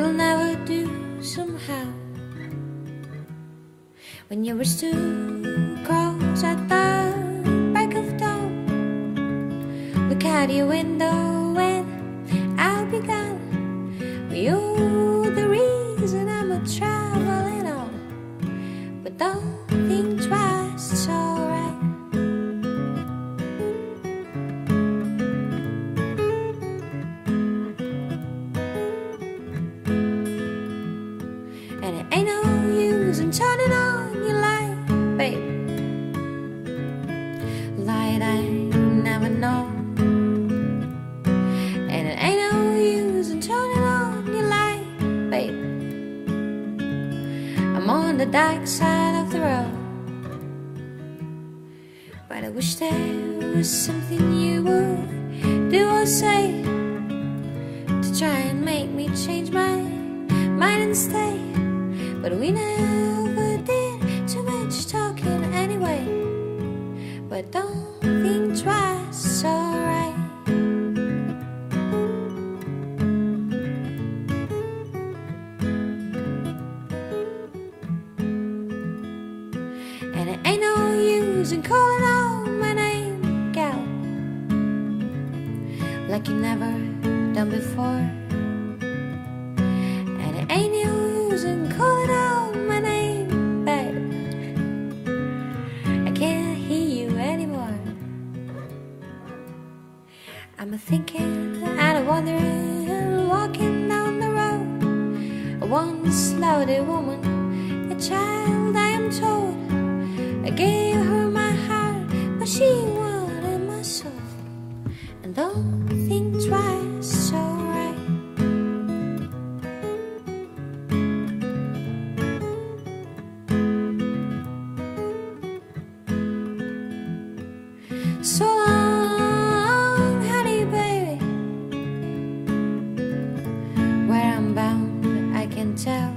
You'll never do somehow. When you were two calls at the back of dawn, look out your window when I'll be gone. You the dark side of the road. But I wish there was something you would do or say to try and make me change my mind and stay. But we never And it ain't no use in calling out my name, gal, like you never done before. And it ain't no use in calling out my name, babe. I can't hear you anymore. I'm a thinking and a wondering, walking down the road. A once lovely woman, a child I am told. I gave her my heart, but she wanted my soul. And don't think twice, it's alright. So long, honey, baby. Where I'm bound, I can tell.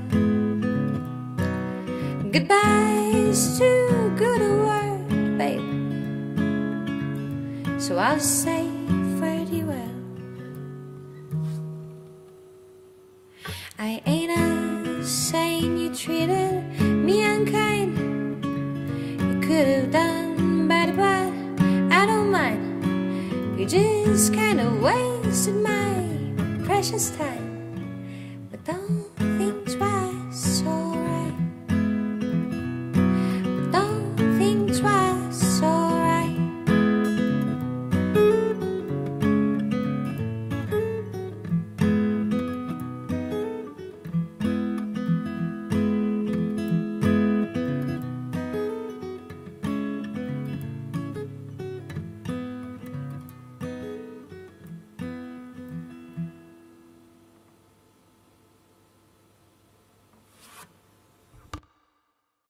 Goodbye's So I'll say pretty well. I ain't a saying you treated me unkind. You could have done better, but I don't mind. You just kind of wasted my precious time.